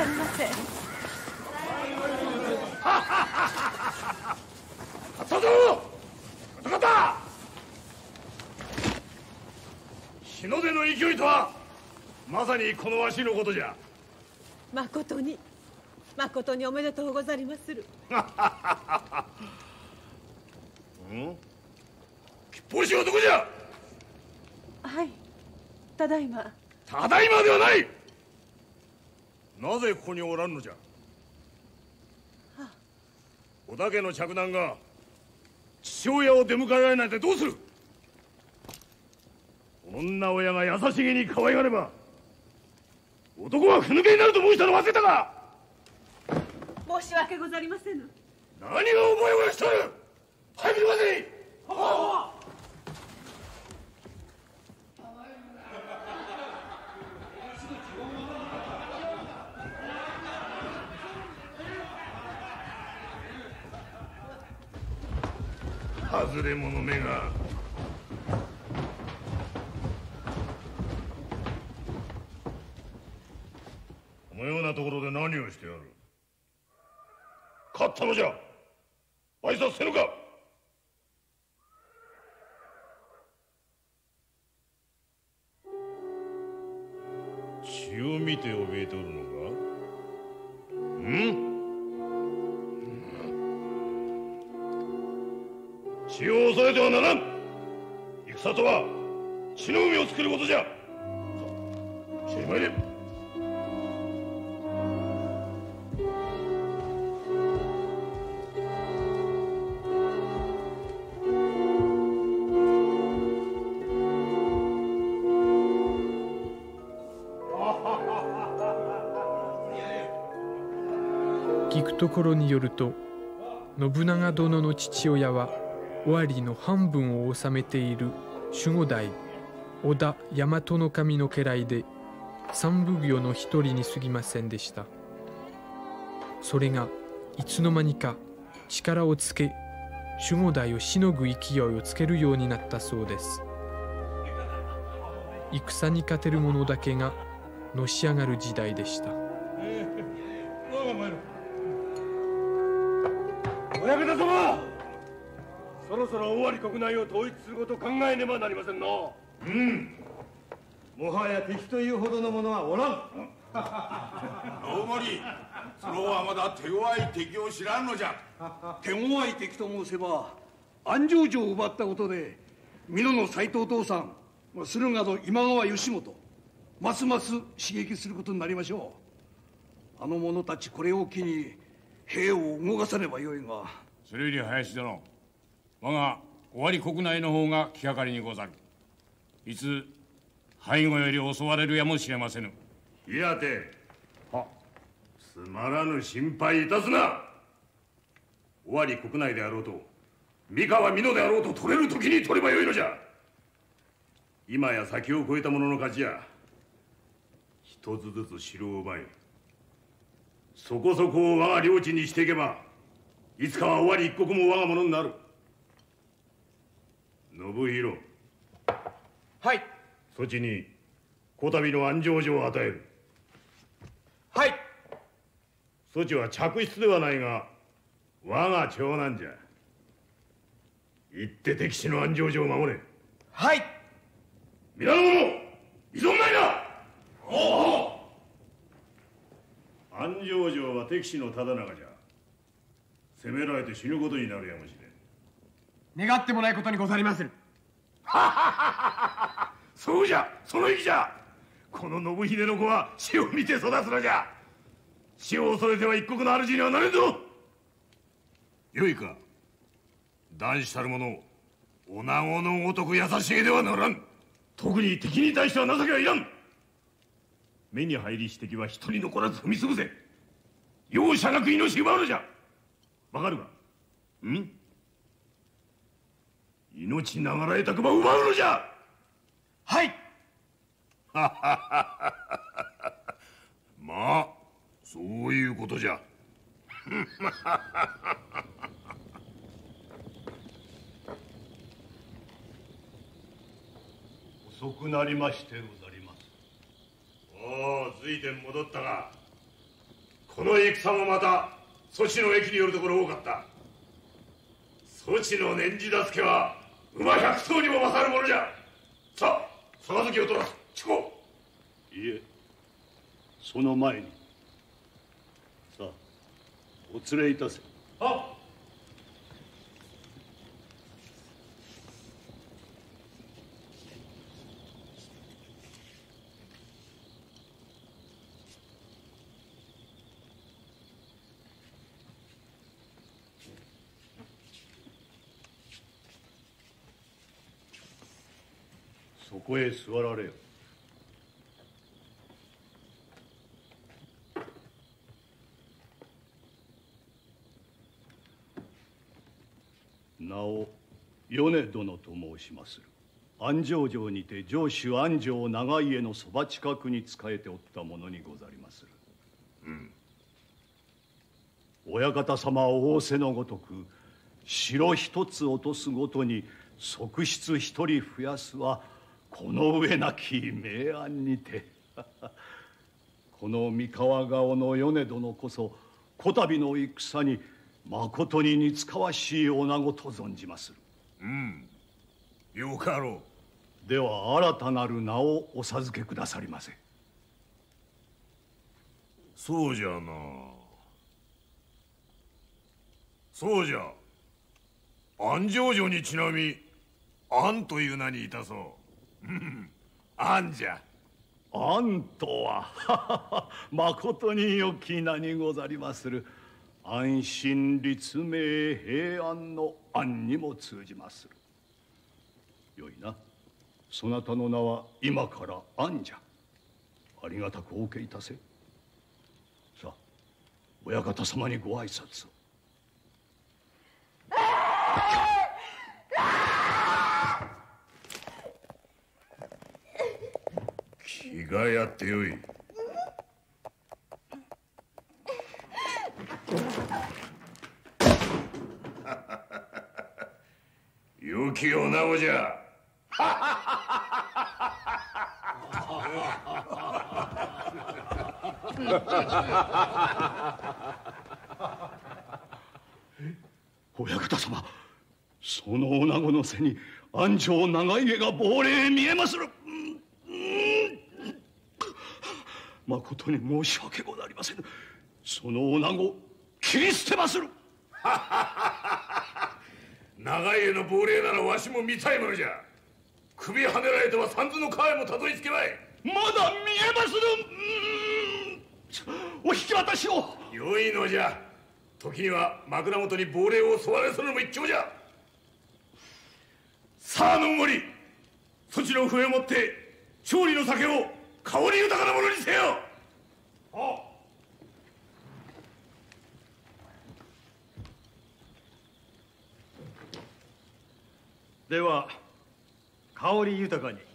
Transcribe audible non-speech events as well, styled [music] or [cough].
帰りなさいませったぞ戦った日の出の勢いとはまさにこのわしのことじゃまことにまことにおめでとうござりまするうん吉報士はどこじゃはいただいまただいまではないなぜここにおらんのじゃ？織田家の嫡男が父親を出迎えられないでどうする？女親が優しげに可愛がれば男はふぬけになると申したの忘れたか？申し訳ござりませぬ。何が覚えをしとる早く来ませ外れ者めが。このようなところで何をしてやる？勝ったのじゃ。挨拶せぬか。血を見て怯えておるのか。れてはならん。戦とは血の海を作ることじゃ。さあ一緒に参れ。聞くところによると信長殿の父親は尾張の半分を治めている守護代織田大和守の家来で三奉行の一人に過ぎませんでした。それがいつの間にか力をつけ守護代をしのぐ勢いをつけるようになったそうです。戦に勝てる者だけがのし上がる時代でした。親方様そろそろ尾張国内を統一することを考えねばなりませんなうん。もはや敵というほどのものはおらん。大森そのはまだ手強い敵を知らんのじゃ。手強い敵と申せば安城城を奪ったことで美濃の斎藤父さん駿河の今川義元ますます刺激することになりましょう。あの者たちこれを機に兵を動かさねばよいが。それより林殿我が尾張国内の方が気がかりにござる。いつ背後より襲われるやもしれませぬ。いやては。つまらぬ心配いたすな。尾張国内であろうと三河美濃であろうと取れる時に取ればよいのじゃ。今や先を越えた者の勝ちや一つずつ城を奪いそこそこを我が領地にしていけばいつかは尾張一国も我が物になる信弘はい。そちにこたびの安城城を与える。はい。そちは嫡出ではないが我が長男じゃ。行って敵地の安城城を守れ。はい。皆の者依存ないな。おお。安城城は敵地の忠長じゃ。攻められて死ぬことになるやもしれん。願ってもないことにござりまする [laughs] そうじゃその意気じゃ。この信秀の子は死を見て育つのじゃ。死を恐れては一国の主にはなれんぞ。よいか。男子たる者女子のごとく優しげではならん。特に敵に対しては情けはいらん。目に入りし敵は一人残らず踏み潰せ。容赦なく命奪うのじゃ。わかるか？ん？命ながらえたくば奪うのじゃ！はい！[laughs] まあそういうことじゃ。[laughs] 遅くなりましてござります。おお随分戻ったがこの戦もまたそちの駅によるところ多かった。そちの年次助けは馬百頭にも勝るものじゃ。さあ杯を取らす近こいえその前にさあお連れいたせ。はそこへ座られよ。なお米殿と申しまする。安城城にて城主安城長家のそば近くに仕えておったものにござりまする。うん。親方様は仰せのごとく城一つ落とすごとに側室一人増やすはこの上なき明暗にて。[laughs] この三河顔の米殿こそこたびの戦にまことに似つかわしい女子と存じまする。うん。よかろう。では新たなる名をお授けくださりませ。そうじゃな。そうじゃ。安城城にちなみ安という名にいたそう安じゃ。安とは [laughs] まことに良き名にござりまする。安心立命平安の安にも通じまする。よいな。そなたの名は今から安じゃ。ありがたくお受けいたせ。さあ親方様にご挨拶を。がやってよい。良き女子じゃ。親方様その女子の背に安城長家が亡霊見えまする。まことに申し訳ござりませぬ。その女子切り捨てまする。[laughs] 長家の亡霊ならわしも見たいものじゃ。首はねられては三途の川へもたどり着けまい。まだ見えまする。お引き渡しを。良いのじゃ。時には枕元に亡霊を襲われするのも一興じゃ。さあ信盛そちの笛を持って勝利の酒を香り豊かなものにせよ！はでは香り豊かに。